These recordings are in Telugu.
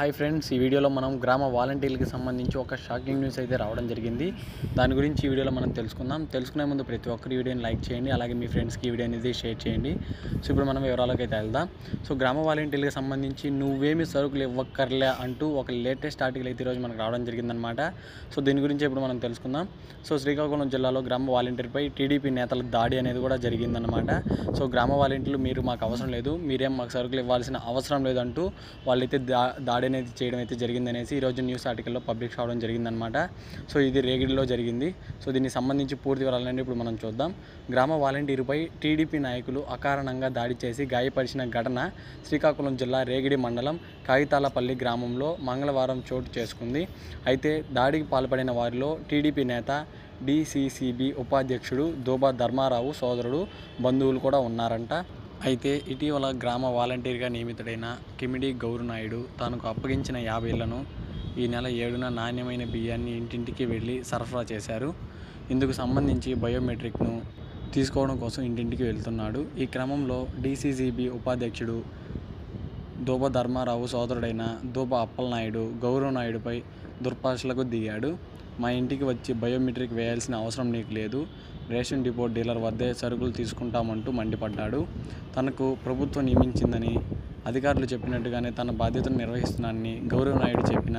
హాయ్ ఫ్రెండ్స్ ఈ వీడియోలో మనం గ్రామ వాలంటీర్లకి సంబంధించి ఒక షాకింగ్ న్యూస్ అయితే రావడం జరిగింది. దాని గురించి ఈ వీడియోలో మనం తెలుసుకుందాం. తెలుసుకునే ముందు ప్రతి ఒక్కరు వీడియోని లైక్ చేయండి అలాగే మీ ఫ్రెండ్స్కి ఈ వీడియో అనేది షేర్ చేయండి. సో ఇప్పుడు మనం వివరాలకు అయితే వెళ్దాం. సో గ్రామ వాలంటీర్లకి సంబంధించి నువ్వేమి సరుకులు ఇవ్వక్కర్లే అంటూ ఒక లేటెస్ట్ ఆర్టికల్ అయితే ఈరోజు మనకు రావడం జరిగిందనమాట సో దీని గురించి ఇప్పుడు మనం తెలుసుకుందాం. సో శ్రీకాకుళం జిల్లాలో గ్రామ వాలంటీర్పై టీడీపీ నేతల దాడి అనేది కూడా జరిగిందనమాట సో గ్రామ వాలంటీర్లు మీరు మాకు అవసరం లేదు మీరేం మాకు సరుకులు ఇవ్వాల్సిన అవసరం లేదంటూ వాళ్ళైతే దా దాడి అనేది చేయడం అయితే జరిగిందనేసి ఈరోజు న్యూస్ ఆర్టికల్లో పబ్లిష్ అవడం జరిగిందనమాట. సో ఇది రేగిడిలో జరిగింది. సో దీనికి సంబంధించి పూర్తి వివరాలన్నీ ఇప్పుడు మనం చూద్దాం. గ్రామ వాలంటీరుపై టీడీపీ నాయకులు అకారణంగా దాడి చేసి గాయపరిచిన ఘటన శ్రీకాకుళం జిల్లా రేగిడి మండలం కాగితాలపల్లి గ్రామంలో మంగళవారం చోటు చేసుకుంది. అయితే దాడికి పాల్పడిన వారిలో టీడీపీ నేత డిసిసిబి ఉపాధ్యక్షుడు దోబా ధర్మారావు సోదరుడు బంధువులు కూడా ఉన్నారంట. అయితే ఇటీవల గ్రామ వాలంటీర్గా నియమితుడైన కిమిడి గౌరునాయుడు తనకు అప్పగించిన యాభైలను ఈ నెల ఏడున నాణ్యమైన బియ్యాన్ని ఇంటింటికి వెళ్ళి సరఫరా చేశారు. ఇందుకు సంబంధించి బయోమెట్రిక్ను తీసుకోవడం కోసం ఇంటింటికి వెళ్తున్నాడు. ఈ క్రమంలో డీసీజీబీ ఉపాధ్యక్షుడు దూబ ధర్మారావు సోదరుడైన దూబ అప్పలనాయుడు గౌరవనాయుడుపై దుర్భాషలకు దిగాడు. మా ఇంటికి వచ్చి బయోమెట్రిక్ వేయాల్సిన అవసరం నీకు లేదు. రేషన్ డిపో డీలర్ వద్దే సరుకులు తీసుకుంటామంటూ మండిపడ్డాడు. తనకు ప్రభుత్వం నియమించిందని అధికారులు చెప్పినట్టుగానే తన బాధ్యతను నిర్వహిస్తున్నానని గౌరవ నాయుడు చెప్పిన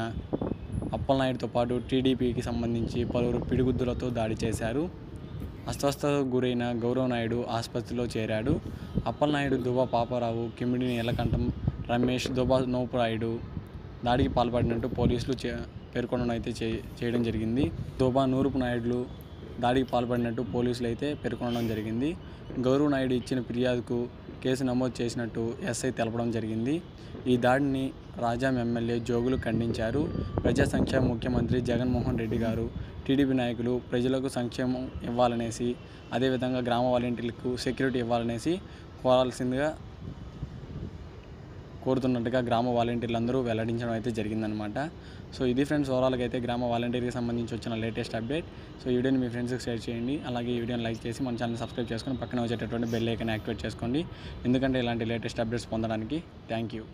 అప్పలనాయుడుతో పాటు టీడీపీకి సంబంధించి పలువురు పిడిగుద్దులతో దాడి చేశారు. అస్వస్థతకు గురైన గౌరవ నాయుడు ఆసుపత్రిలో చేరాడు. అప్పలనాయుడు దుబా పాపారావు కిమిడిని ఎలకంఠం రమేష్ దుబా నోపురాయుడు దాడికి పాల్పడినట్టు పోలీసులు చే పేర్కొనడం అయితే చే చేయడం జరిగింది. దోబా నూరుపు నాయుడులు దాడికి పాల్పడినట్టు పోలీసులు అయితే పేర్కొనడం జరిగింది. గౌరవ నాయుడు ఇచ్చిన ఫిర్యాదుకు కేసు నమోదు చేసినట్టు ఎస్ఐ తెలపడం జరిగింది. ఈ దాడిని రాజాం ఎమ్మెల్యే జోగులు ఖండించారు. ప్రజా సంక్షేమ ముఖ్యమంత్రి జగన్మోహన్ రెడ్డి గారు టీడీపీ నాయకులు ప్రజలకు సంక్షేమం ఇవ్వాలనేసి అదేవిధంగా గ్రామ వాలంటీర్లకు సెక్యూరిటీ ఇవ్వాలనేసి కోరాల్సిందిగా కోరుతున్నట్టుగా గ్రామ వాలంటీర్లు అందరూ వెల్లడించడం అయితే జరిగిందనమాట సో ఇది ఫ్రెండ్స్ ఓవరాల్గా అయితే గ్రామ వాలంటీర్కి సంబంధించి వచ్చిన లేటెస్ట్ అప్డేట్. సో ఈ వీడియోని మీ ఫ్రెండ్స్కి షేర్ చేయండి. అలాగే ఈ వీడియోని లైక్ చేసి మన ఛానల్ సబ్స్క్రైబ్ చేసుకొని పక్కన వచ్చేటటువంటి బెల్ ఐకన్ యాక్టివేట్ చేసుకోండి. ఎందుకంటే ఇలాంటి లేటెస్ట్ అప్డేట్స్ పొందడానికి థ్యాంక్ యూ.